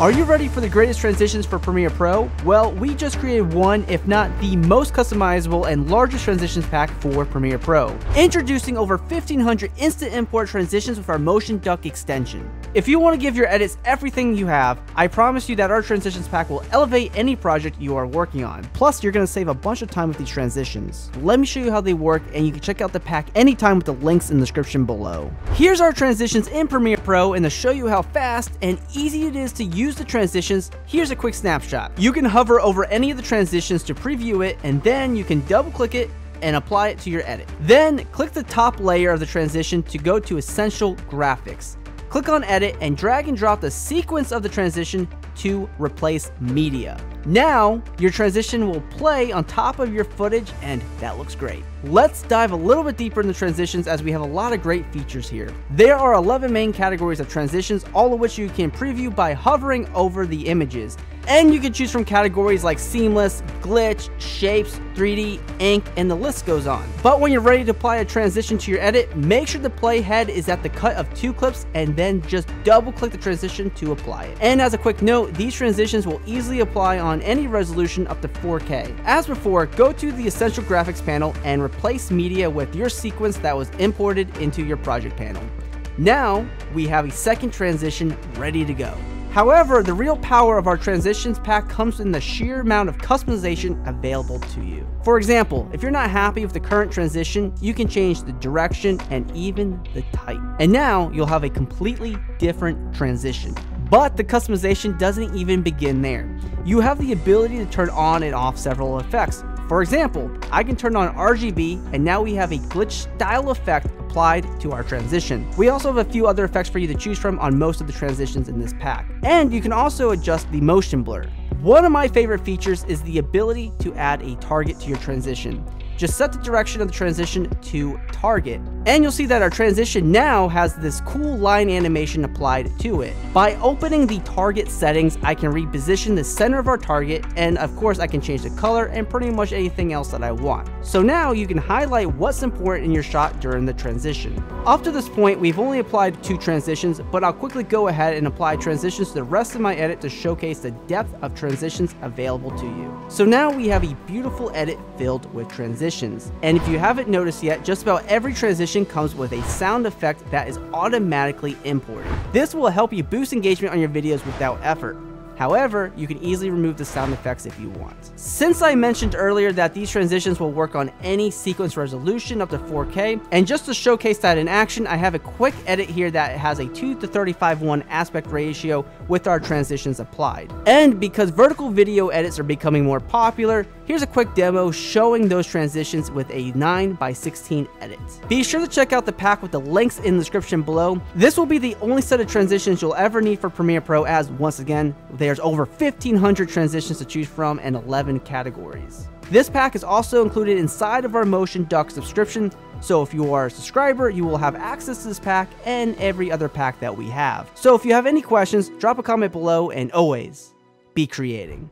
Are you ready for the greatest transitions for Premiere Pro? Well, we just created one, if not the most customizable and largest transitions pack for Premiere Pro. Introducing over 1500 instant import transitions with our Motion Duck extension. If you want to give your edits everything you have, I promise you that our transitions pack will elevate any project you are working on. Plus, you're going to save a bunch of time with these transitions. Let me show you how they work, and you can check out the pack anytime with the links in the description below. Here's our transitions in Premiere Pro, and to show you how fast and easy it is to use use the transitions, here's a quick snapshot. You can hover over any of the transitions to preview it, and then you can double click it and apply it to your edit. Then click the top layer of the transition to go to Essential Graphics. Click on Edit and drag and drop the sequence of the transition to replace media. Now, your transition will play on top of your footage and that looks great. Let's dive a little bit deeper into transitions as we have a lot of great features here. There are 11 main categories of transitions, all of which you can preview by hovering over the images. And you can choose from categories like seamless, glitch, shapes, 3D, ink, and the list goes on. But when you're ready to apply a transition to your edit, make sure the playhead is at the cut of two clips and then just double click the transition to apply it. And as a quick note, these transitions will easily apply on any resolution up to 4K. As before, go to the Essential Graphics panel and replace media with your sequence that was imported into your project panel. Now, we have a second transition ready to go. However, the real power of our transitions pack comes in the sheer amount of customization available to you. For example, if you're not happy with the current transition, you can change the direction and even the type. And now you'll have a completely different transition. But the customization doesn't even begin there. You have the ability to turn on and off several effects. For example, I can turn on RGB and now we have a glitch style effect applied to our transition. We also have a few other effects for you to choose from on most of the transitions in this pack. And you can also adjust the motion blur. One of my favorite features is the ability to add a target to your transition. Just set the direction of the transition to target, and you'll see that our transition now has this cool line animation applied to it. By opening the target settings, I can reposition the center of our target, and of course I can change the color and pretty much anything else that I want. So now you can highlight what's important in your shot during the transition. Up to this point, we've only applied two transitions, but I'll quickly go ahead and apply transitions to the rest of my edit to showcase the depth of transitions available to you. So now we have a beautiful edit filled with transitions. And if you haven't noticed yet, just about every transition comes with a sound effect that is automatically imported. This will help you boost engagement on your videos without effort. However, you can easily remove the sound effects if you want. Since I mentioned earlier that these transitions will work on any sequence resolution up to 4K, and just to showcase that in action, I have a quick edit here that has a 2 to 35 1 aspect ratio with our transitions applied. And because vertical video edits are becoming more popular, here's a quick demo showing those transitions with a 9 by 16 edit. Be sure to check out the pack with the links in the description below. This will be the only set of transitions you'll ever need for Premiere Pro as, once again, there's over 1,500 transitions to choose from and 11 categories. This pack is also included inside of our Motion Duck subscription, so if you are a subscriber, you will have access to this pack and every other pack that we have. So if you have any questions, drop a comment below and always be creating.